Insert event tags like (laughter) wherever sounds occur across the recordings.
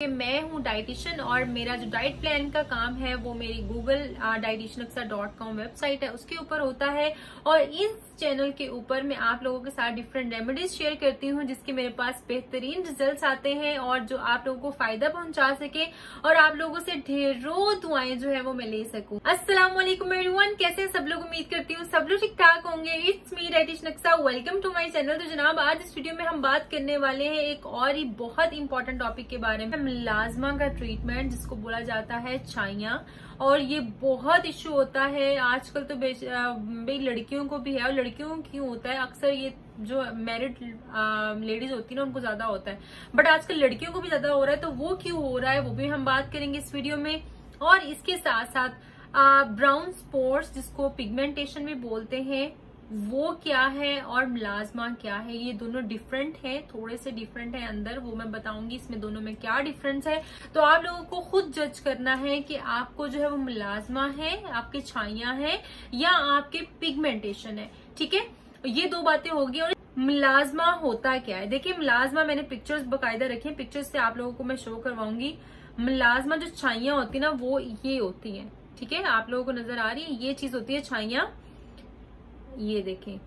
मैं हूँ डाइटिशियन और मेरा जो डाइट प्लान का काम है वो मेरी Google dietitian dot com website है। उसके ऊपर होता है और इस चैनल के ऊपर मैं आप लोगों के साथ डिफरेंट रेमेडीज शेयर करती हूँ जिसके मेरे पास बेहतरीन रिजल्ट्स आते हैं और जो आप लोगों को फ़ायदा पहुँचा सके और आप लोगों से ढेरों दुआएँ जो है वो मैं ले सकूँ। वालेकुम एवरीवन कैसे सब लोग? उम्मीद करती हूँ सब लोग ठीक ठाक होंगे। इट्स मी डाइटिश नक्सा वेलकम टू माई चैनल तो जनाब, आज इस वीडियो में हम बात करने वाले हैं एक और ही बहुत इंपॉर्टेंट टॉपिक के बारे में। मिलाजमा का ट्रीटमेंट जिसको बोला जाता है छाइया। और ये बहुत इश्यू होता है। आजकल तो भाई लड़कियों को भी है और लड़कियों क्यों होता है? अक्सर ये जो मैरिड लेडीज़ होती है ना, उनको ज़्यादा होता है। बट आजकल लड़कियों को भी ज़्यादा हो रहा है तो वो क्यों हो रहा है? वो भी हम बात करेंगे इस वीडियो में। और इसके साथ साथ ब्राउन स्पॉट्स जिसको पिगमेंटेशन भी बोलते हैं वो क्या है और मिलाजमा क्या है, ये दोनों डिफरेंट है, थोड़े से डिफरेंट है अंदर, वो मैं बताऊँगी इसमें दोनों में क्या डिफरेंस है। तो आप लोगों को खुद जज करना है कि आपको जो है वो मिलाजमा है, आपकी छाइया है या आपके पिगमेंटेशन है, ठीक है? ये दो बातें होगी और मिलाजमा होता क्या है? देखिए, मिलाजमा मैंने पिक्चर्स बकायदा रखे पिक्चर्स से आप लोगों को मैं शो करवाऊँगी। मिलाजमा जो छाइया होती है ना, वो ये होती है, ठीक है? आप लोगों को नज़र आ रही है, ये चीज़ होती है छाइया। ये देखें।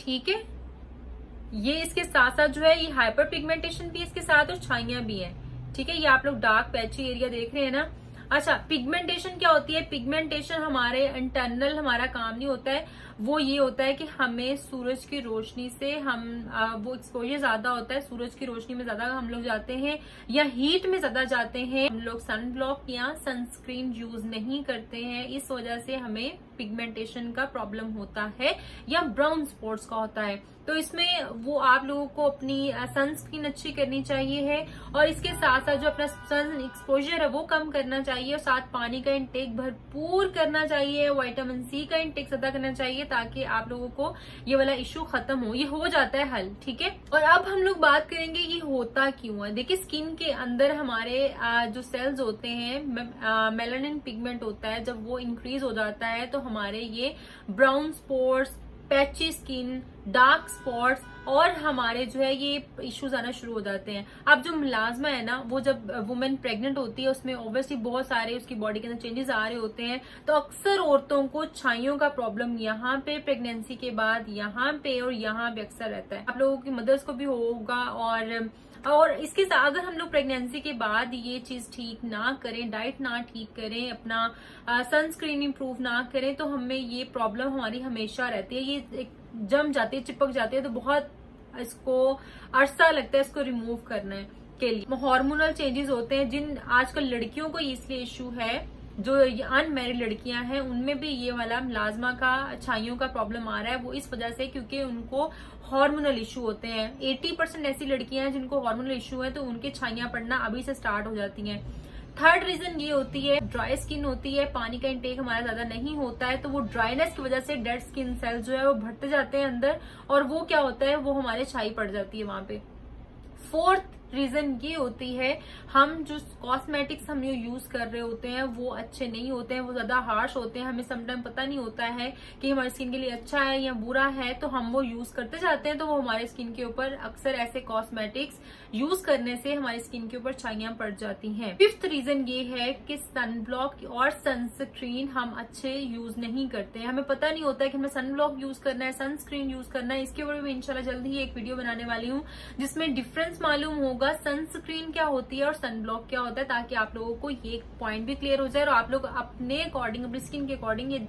ठीक है? ये इसके साथ साथ जो है, ये हाइपर पिगमेंटेशन भी इसके साथ और छाइया भी है। ठीक है? ये आप लोग डार्क पैची एरिया देख रहे हैं ना? अच्छा पिगमेंटेशन क्या होती है? पिगमेंटेशन हमारे इंटरनल हमारा काम नहीं होता है। वो ये होता है कि हमें सूरज की रोशनी से हम वो एक्सपोजर ज़्यादा होता है, सूरज की रोशनी में ज़्यादा हम लोग जाते हैं या हीट में ज़्यादा जाते हैं। हम लोग सन ब्लॉक या सनस्क्रीन यूज़ नहीं करते हैं। इस वजह से हमें पिगमेंटेशन का प्रॉब्लम होता है या ब्राउन स्पॉट्स का होता है। तो इसमें वो आप लोगों को अपनी सनस्क्रीन अच्छी करनी चाहिए है और इसके साथ साथ जो अपना सन एक्सपोजर है वो कम करना चाहिए और साथ पानी का इंटेक भरपूर करना चाहिए वाइटामिन सी का इंटेक ज़्यादा करना चाहिए ताकि आप लोगों को ये वाला इश्यू खत्म हो। ये हो जाता है हल, ठीक है? और अब हम लोग बात करेंगे ये होता क्यों है। देखिए स्किन के अंदर हमारे जो सेल्स होते हैं मेलानिन पिगमेंट होता है, जब वो इंक्रीज हो जाता है तो हमारे ये brown spots patchy skin dark spots और हमारे जो है ये इश्यूज़ आना शुरू हो जाते हैं। अब जो मिलाजमा है ना, वो जब वुमेन प्रेग्नेंट होती है, उसमें ऑब्वियसली बहुत सारे उसकी बॉडी के अंदर चेंजेस आ रहे होते हैं। तो अक्सर औरतों को छाइयों का प्रॉब्लम यहाँ पे प्रेगनेंसी के बाद, यहाँ पे और यहाँ पे अक्सर रहता है। आप लोगों की मदर्स को भी होगा और और इसके साथ अगर हम लोग प्रेगनेंसी के बाद ये चीज़ ठीक ना करें डाइट ना ठीक करें, अपना सनस्क्रीन इम्प्रूव ना करें तो हमें ये प्रॉब्लम हमारी हमेशा रहती है। ये जम जाती है, चिपक जाती है तो बहुत इसको अरसा लगता है इसको रिमूव करने के लिए। हार्मोनल चेंजेस होते हैं जिन आजकल लड़कियों को इसलिए इश्यू है, जो अनमेरिड लड़कियाँ हैं, उनमें भी ये वाला प्लाज्मा का छाइयों का प्रॉब्लम आ रहा है, वो इस वजह से क्योंकि उनको हार्मोनल इशू होते हैं। 80 परसेंट ऐसी लड़कियाँ हैं जिनको हार्मोनल इशू है तो उनके छाइयाँ पड़ना अभी से स्टार्ट हो जाती हैं। थर्ड रीजन ये होती है ड्राई स्किन होती है, पानी का इंटेक हमारा ज़्यादा नहीं होता है तो वो ड्राइनेस की वजह से डेड स्किन सेल जो है वो भटते जाते हैं अंदर, और वो क्या होता है, वो हमारे छाई पड़ जाती है वहाँ पे। फोर्थ रीजन ये होती है, हम जो कॉस्मेटिक्स हम यूज़ कर रहे होते हैं, वो अच्छे नहीं होते हैं, वो ज़्यादा हार्श होते हैं। हमें समटाइम पता नहीं होता है कि हमारी स्किन के लिए अच्छा है या बुरा है तो हम वो यूज़ करते जाते हैं तो वो हमारे स्किन के ऊपर अक्सर ऐसे कॉस्मेटिक्स यूज़ करने से हमारी स्किन के ऊपर छाइयाँ पड़ जाती हैं। फिफ्थ रीजन ये है कि सन ब्लॉक और सनस्क्रीन हम अच्छे यूज़ नहीं करते हैं। हमें पता नहीं होता है कि हमें सन ब्लॉक यूज़ करना है सनस्क्रीन यूज़ करना है। इसके ऊपर मैं इंशाल्लाह जल्द ही एक वीडियो बनाने वाली हूँ, जिसमें डिफरेंस मालूम होगा होगा सनस्क्रीन क्या होती है और सनब्लॉक क्या होता है ताकि आप लोगों को ये पॉइंट भी क्लियर हो जाए और आप लोग अपने अकॉर्डिंग अपनी स्किन के अकॉर्डिंग ये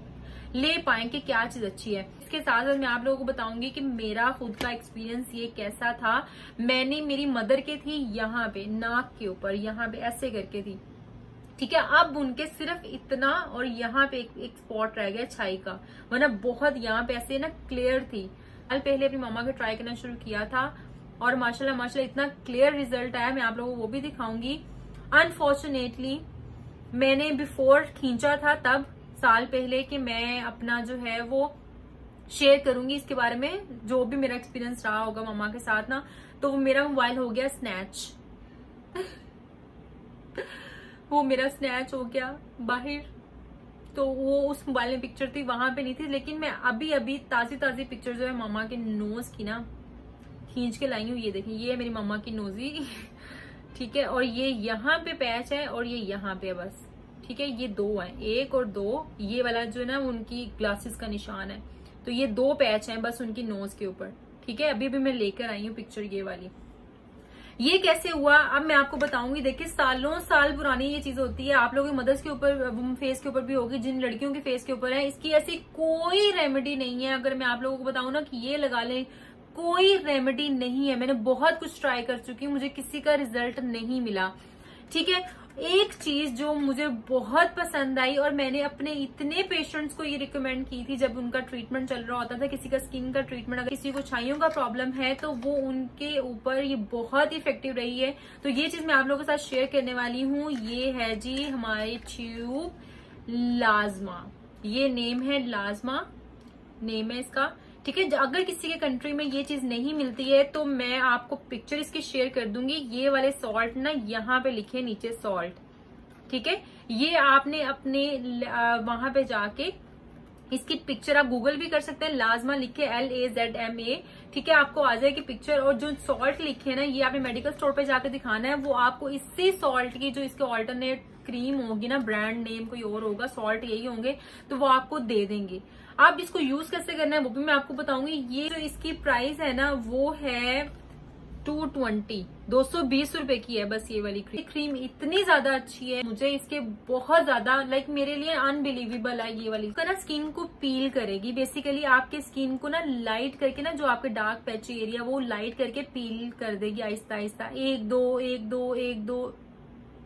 ले पाए कि क्या चीज़ अच्छी है। इसके साथ साथ मैं आप लोगों को बताऊँगी कि मेरा खुद का एक्सपीरियंस ये कैसा था। मैंने मेरी मदर के थी यहाँ पे नाक के ऊपर यहाँ पे ऐसे करके थी। ठीक है अब उनके सिर्फ़ इतना और यहाँ पे एक, एक स्पॉट रह गया छाई का। वरना बहुत यहाँ पे ऐसे ना क्लियर थी। कल पहले अपनी मामा का ट्राई करना शुरू किया था और माशाल्लाह माशाल्लाह, इतना क्लियर रिज़ल्ट आया, मैं आप लोगों को वो भी दिखाऊँगी। अनफॉर्चुनेटली मैंने बिफोर खींचा था तब, साल पहले कि मैं अपना जो है वो शेयर करूँगी इसके बारे में, जो भी मेरा एक्सपीरियंस रहा होगा मम्मा के साथ ना तो वो मेरा मोबाइल हो गया स्नैच (laughs) वो मेरा स्नैच हो गया बाहर। तो वो उस मोबाइल में पिक्चर थी, वहाँ पे नहीं थी, लेकिन मैं अभी अभी ताजी ताजी पिक्चर जो है मामा के नोज़ की ना खींच के लाई हूँ, ये देखें, ये है मेरी मम्मा की नोजी। (laughs) ठीक है, और ये यहाँ पे पैच है और ये यहाँ पे है बस। ठीक है, ये दो है, एक और दो, ये वाला जो है ना, उनकी ग्लासेस का निशान है। तो ये दो पैच हैं बस उनकी नोज़ के ऊपर। ठीक है, अभी भी मैं लेकर आई हूँ पिक्चर ये वाली। ये कैसे हुआ? अब मैं आपको बताऊँगी, देखिए, सालों साल पुरानी ये चीज़ होती है। आप लोगों के मदर्स के ऊपर फेस के ऊपर भी होगी, जिन लड़कियों के फेस के ऊपर है, इसकी ऐसी कोई रेमेडी नहीं है। अगर मैं आप लोगों को बताऊँ ना कि ये लगा लें कोई रेमेडी नहीं है। मैंने बहुत कुछ ट्राई कर चुकी हूँ, मुझे किसी का रिज़ल्ट नहीं मिला। ठीक है? एक चीज़ जो मुझे बहुत पसंद आई और मैंने अपने इतने पेशेंट्स को ये रिकमेंड की थी जब उनका ट्रीटमेंट चल रहा होता था, किसी का स्किन का ट्रीटमेंट अगर किसी को छाइयों का प्रॉब्लम है तो वो उनके ऊपर ये बहुत इफ़ेक्टिव रही है। तो ये चीज़ मैं आप लोगों के साथ शेयर करने वाली हूँ। ये है जी हमारे ट्यूब लाजमा। ये नेम है लाजमा। नेम है इसका। ठीक है, अगर किसी के कंट्री में ये चीज़ नहीं मिलती है तो मैं आपको पिक्चर इसकी शेयर कर दूँगी। ये वाले सॉल्ट ना यहाँ पे लिखे नीचे सॉल्ट ठीक है? ये आपने अपने वहाँ पे जाके इसकी पिक्चर आप गूगल भी कर सकते हैं, लाजमा लिखे L A Z M A ठीक है? आपको आ जाएगी पिक्चर और जो सॉल्ट लिखे ना, ये आपने मेडिकल स्टोर पे जाकर दिखाना है, वो आपको इसी सॉल्ट की, जो इसके ऑल्टरनेट क्रीम होगी ना ब्रांड नेम कोई और होगा सॉल्ट यही होंगे तो वो आपको दे देंगे। आप इसको यूज़ कैसे करना है वो भी मैं आपको बताऊँगी। ये जो इसकी प्राइस है ना, वो है टू ट्वेंटी दो सौ बीस रूपए की है बस ये वाली क्रीम क्रीम इतनी ज़्यादा अच्छी है, मुझे इसके बहुत ज़्यादा लाइक मेरे लिए अनबिलीवेबल है ये वाली। ना स्किन को पील करेगी। बेसिकली आपके स्किन को ना लाइट करके ना, जो आपके डार्क पैची एरिया वो लाइट करके पील कर देगी आहिस्ता आहिस्ता एक दो एक दो एक दो।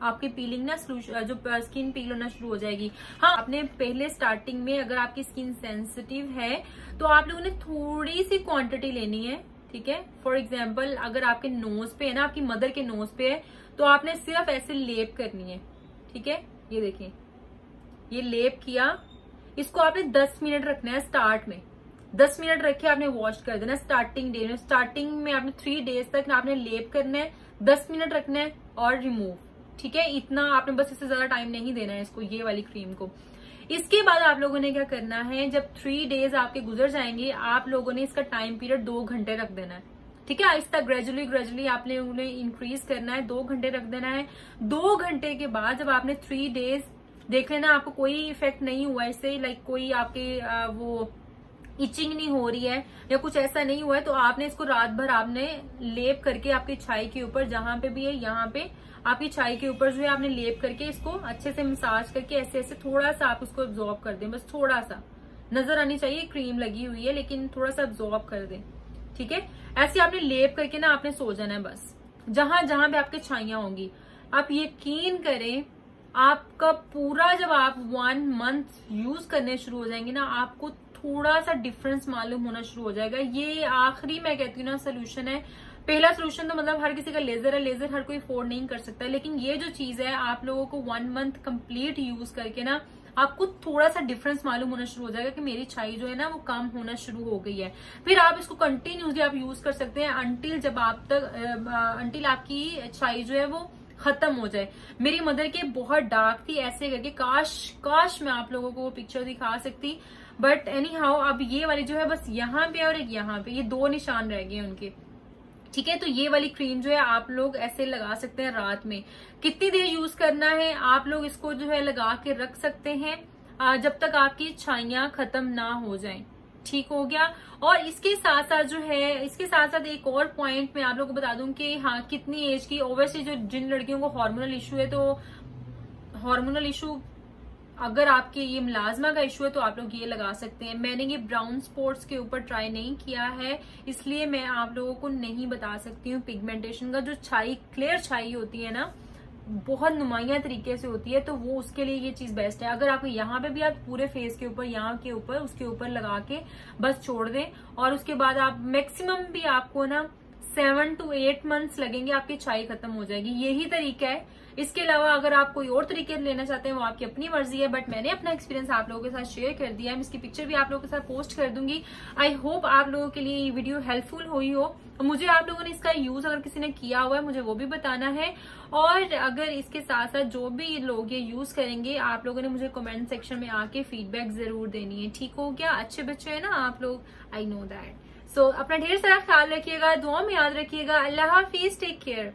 आपकी पीलिंग ना जो स्किन पील होना शुरू हो जाएगी। हाँ आपने पहले स्टार्टिंग में अगर आपकी स्किन सेंसिटिव है तो आप लोगों ने थोड़ी सी क्वांटिटी लेनी है, ठीक है? फॉर एग्ज़ाम्पल अगर आपके नोज़ पे है ना, आपकी मदर के नोज़ पे है तो आपने सिर्फ़ ऐसे लेप करनी है, ठीक है? ये देखिए, ये लेप किया। इसको आपने 10 मिनट रखना है स्टार्ट में। 10 मिनट रखे आपने वॉश कर देना स्टार्टिंग डे में। स्टार्टिंग में आपने थ्री डेज़ तक आपने लेप करना है 10 मिनट रखना है और रिमूव ठीक है? इतना आपने बस इससे ज़्यादा टाइम नहीं देना है इसको ये वाली क्रीम को। इसके बाद आप लोगों ने क्या करना है जब थ्री डेज़ आपके गुजर जाएँगे आप लोगों ने इसका टाइम पीरियड दो घंटे रख देना है। ठीक है? आहिस्ता ग्रेजुअली ग्रेजुअली आपने उन्हें इंक्रीज करना है दो घंटे रख देना है। दो घंटे के बाद जब आपने थ्री डेज़ देख लेना आपको कोई इफ़ेक्ट नहीं हुआ इससे लाइक कोई आपके आ, वो इचिंग नहीं हो रही है या कुछ ऐसा नहीं हुआ है तो आपने इसको रात भर आपने लेप करके आपकी छाई के ऊपर जहाँ पे भी है यहाँ पे आपकी चाय के ऊपर जो है आपने लेप करके इसको अच्छे से मसाज करके ऐसे ऐसे थोड़ा सा आप उसको एब्जॉर्ब कर दें, बस थोड़ा सा। नज़र आनी चाहिए क्रीम लगी हुई है, लेकिन थोड़ा सा एब्जॉर्ब कर दें, ठीक है? ऐसे आपने लेप करके ना आपने सो जाना है बस। जहाँ जहाँ भी आपके छाइया होंगी, आप यकीन करें, आपका पूरा जब आप वन मंथ यूज़ करने शुरू हो जाएँगे ना, आपको थोड़ा सा डिफरेंस मालूम होना शुरू हो जाएगा। ये आखिरी मैं कहती हूँ ना सोल्यूशन है पहला सोल्यूशन तो मतलब हर किसी का लेजर है लेजर हर कोई अफोर्ड नहीं कर सकता। लेकिन ये जो चीज़ है, आप लोगों को वन मंथ कंप्लीट यूज़ करके ना, आपको थोड़ा सा डिफरेंस मालूम होना शुरू हो जाएगा कि मेरी छाई जो है ना, वो कम होना शुरू हो गई है। फिर आप इसको कंटिन्यूसली आप यूज़ कर सकते हैं अंटिल जब आप तक अंटिल आपकी छाई जो है वो खत्म हो जाए। मेरी मदर के बहुत डार्क थी, ऐसे करके, काश काश मैं आप लोगों को वो पिक्चर दिखा सकती। बट एनी हाउ अब ये वाली जो है, बस यहाँ पे और एक यहाँ पे, ये दो निशान रह गए उनके। ठीक है तो ये वाली क्रीम जो है आप लोग ऐसे लगा सकते हैं रात में। कितनी देर यूज़ करना है, आप लोग इसको जो है लगा के रख सकते हैं जब तक आपकी छाइया खत्म ना हो जाए। ठीक हो गया? और इसके साथ साथ जो है, इसके साथ साथ एक और पॉइंट मैं आप लोगों को बता दूँ कि हाँ कितनी एज की ओवरसी जो जिन लड़कियों को हार्मोनल इशू है तो हार्मोनल इशू अगर आपके ये मुलाजमा का इशू है तो आप लोग ये लगा सकते हैं। मैंने ये ब्राउन स्पॉट्स के ऊपर ट्राई नहीं किया है, इसलिए मैं आप लोगों को नहीं बता सकती हूँ पिगमेंटेशन का। जो छाई क्लियर छाई होती है ना, बहुत नुमाइया तरीके से होती है तो वो उसके लिए ये चीज़ बेस्ट है। अगर आपको यहाँ पे भी आप पूरे फेस के ऊपर, यहाँ के ऊपर, उसके ऊपर लगा के बस छोड़ दें, और उसके बाद आप मैक्सिमम भी आपको ना सेवन टू एट मंथ्स लगेंगे, आपकी छाई खत्म हो जाएगी। यही तरीका है। इसके अलावा अगर आप कोई और तरीके लेना चाहते हैं, वो आपकी अपनी मर्ज़ी है बट मैंने अपना एक्सपीरियंस आप लोगों के साथ शेयर कर दिया है। इसकी पिक्चर भी आप लोगों के साथ पोस्ट कर दूँगी। आई होप आप लोगों के लिए ये वीडियो हेल्पफुल हुई हो। मुझे आप लोगों ने इसका यूज़ अगर किसी ने किया हुआ है, मुझे वो भी बताना है। और अगर इसके साथ साथ जो भी लोग ये यूज़ करेंगे, आप लोगों ने मुझे कमेंट सेक्शन में आके फीडबैक ज़रूर देनी है। ठीक हो गया? अच्छे बच्चे है ना आप लोग? I know that so so, अपना ढेर सारा ख्याल रखिएगा दुआ में याद रखिएगा। अल्लाह हाफिज टेक केयर